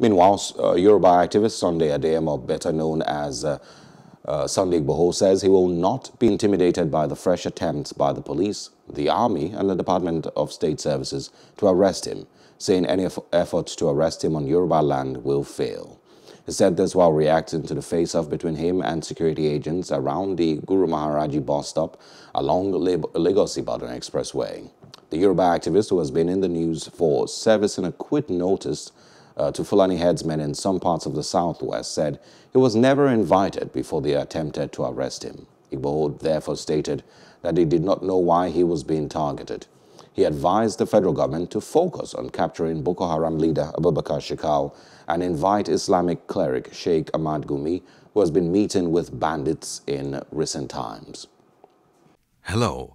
Meanwhile, uh, Yoruba activist Sunday Adeyemo, better known as uh, uh, Sunday Igboho, says he will not be intimidated by the fresh attempts by the police, the army and the Department of State Services to arrest him, saying any efforts to arrest him on Yoruba land will fail. He said this while reacting to the face-off between him and security agents around the Guru Maharaji bus stop along Lagos-Ibadan Expressway. The Yoruba activist who has been in the news for servicing a quit notice uh, to Fulani headsmen in some parts of the southwest said he was never invited before they attempted to arrest him. Igboho therefore stated that he did not know why he was being targeted. He advised the federal government to focus on capturing Boko Haram leader Abubakar Shekau and invite Islamic cleric Sheikh Ahmad Gumi, who has been meeting with bandits in recent times. Hello.